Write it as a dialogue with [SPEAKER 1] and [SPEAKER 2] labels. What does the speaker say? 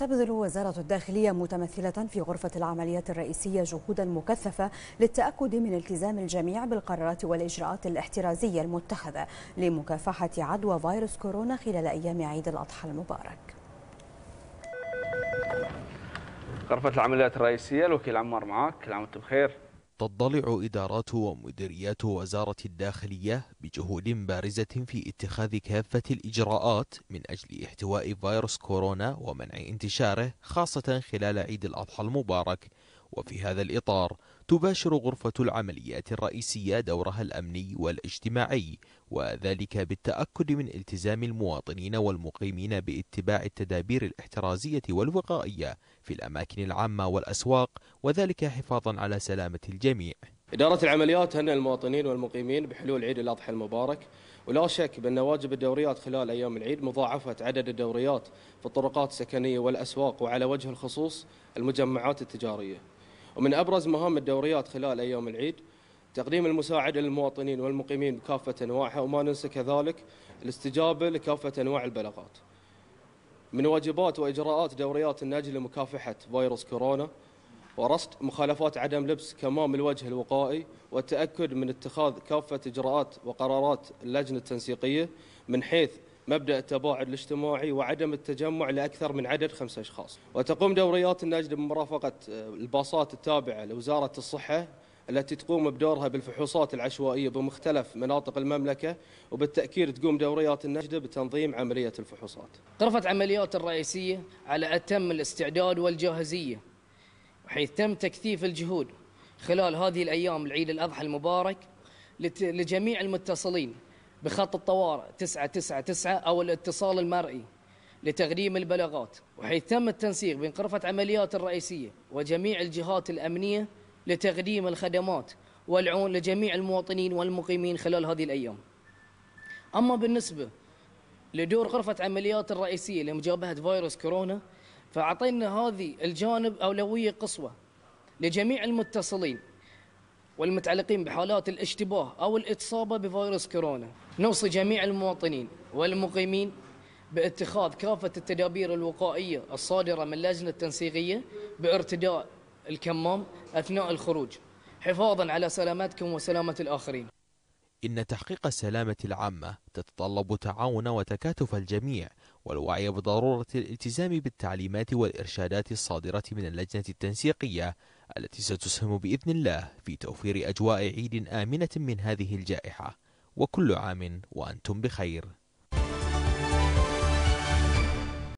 [SPEAKER 1] تبذل وزارة الداخلية متمثلة في غرفة العمليات الرئيسية جهودا مكثفة للتأكد من التزام الجميع بالقرارات والإجراءات الاحترازية المتخذة لمكافحة عدوى فيروس كورونا خلال أيام عيد الأضحى المبارك.
[SPEAKER 2] غرفة العمليات الرئيسية الوكيل عمار معك كل عام وأنتم بخير؟
[SPEAKER 3] تضلع إدارات ومديريات وزارة الداخلية بجهود بارزة في اتخاذ كافة الإجراءات من أجل احتواء فيروس كورونا ومنع انتشاره خاصة خلال عيد الأضحى المبارك. وفي هذا الإطار تباشر غرفة العمليات الرئيسية دورها الأمني والاجتماعي وذلك بالتأكد من التزام المواطنين والمقيمين باتباع التدابير الاحترازية والوقائية في الأماكن العامة والأسواق وذلك حفاظا على سلامة الجميع.
[SPEAKER 4] إدارة العمليات هن المواطنين والمقيمين بحلول عيد الأضحى المبارك ولا شك بأن واجب الدوريات خلال أيام العيد مضاعفة عدد الدوريات في الطرقات السكنية والأسواق وعلى وجه الخصوص المجمعات التجارية. ومن أبرز مهام الدوريات خلال أيام العيد تقديم المساعدة للمواطنين والمقيمين بكافة أنواعها وما ننسى كذلك الاستجابة لكافة أنواع البلاغات. من واجبات وإجراءات دوريات النجل لمكافحة فيروس كورونا ورصد مخالفات عدم لبس كمام الوجه الوقائي والتأكد من اتخاذ كافة إجراءات وقرارات اللجنة التنسيقية من حيث مبدأ التباعد الاجتماعي وعدم التجمع لأكثر من عدد خمسة أشخاص. وتقوم دوريات النجد بمرافقة الباصات التابعة لوزارة الصحة التي تقوم بدورها بالفحوصات العشوائية بمختلف مناطق المملكة وبالتأكيد تقوم دوريات النجدة بتنظيم عملية الفحوصات.
[SPEAKER 5] غرفة عمليات الرئيسية على أتم الاستعداد والجاهزية حيث تم تكثيف الجهود خلال هذه الأيام العيد الأضحى المبارك لجميع المتصلين. بخط الطوارئ 999 أو الاتصال المرئي لتقديم البلاغات. وحيث تم التنسيق بين غرفة عمليات الرئيسية وجميع الجهات الأمنية لتقديم الخدمات والعون لجميع المواطنين والمقيمين خلال هذه الأيام. أما بالنسبة لدور غرفة عمليات الرئيسية لمجابهة فيروس كورونا فأعطينا هذه الجانب أولوية قصوى لجميع المتصلين. والمتعلقين بحالات الاشتباه أو الإصابة بفيروس كورونا. نوصي جميع المواطنين والمقيمين باتخاذ كافة التدابير الوقائية الصادرة من اللجنة التنسيقية بارتداء الكمام أثناء الخروج. حفاظا على سلامتكم وسلامة الآخرين.
[SPEAKER 3] إن تحقيق السلامة العامة تتطلب تعاون وتكاتف الجميع والوعي بضرورة الالتزام بالتعليمات والإرشادات الصادرة من اللجنة التنسيقية التي ستسهم بإذن الله في توفير أجواء عيد آمنة من هذه الجائحة. وكل عام وأنتم بخير.